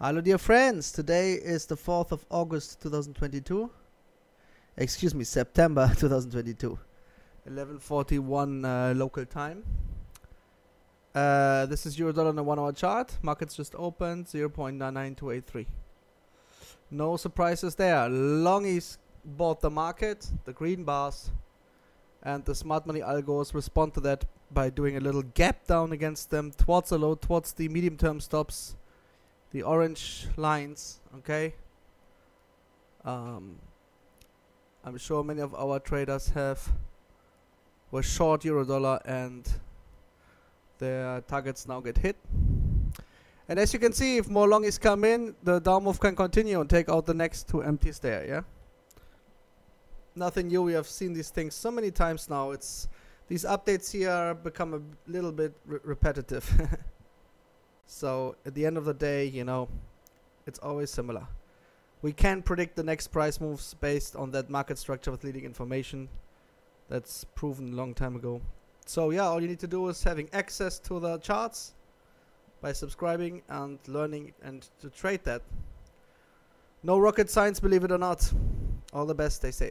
Hello, dear friends. Today is the 4th of August 2022. Excuse me, September 2022. 11:41 uh, local time. Uh, this is euro dollar on the one hour chart. Markets just opened 0.99283. No surprises there. Longies bought the market, the green bars, and the smart money algos respond to that by doing a little gap down against them towards the low, towards the medium term stops the orange lines okay? Um, I'm sure many of our traders have were short euro dollar and their targets now get hit. And as you can see if more longies come in the down move can continue and take out the next two empties there yeah? Nothing new. We have seen these things so many times now. It's these updates here become a little bit re repetitive So at the end of the day, you know, it's always similar. We can predict the next price moves based on that market structure with leading information. That's proven a long time ago. So yeah, all you need to do is having access to the charts by subscribing and learning and to trade that. No rocket science, believe it or not. All the best, stay safe.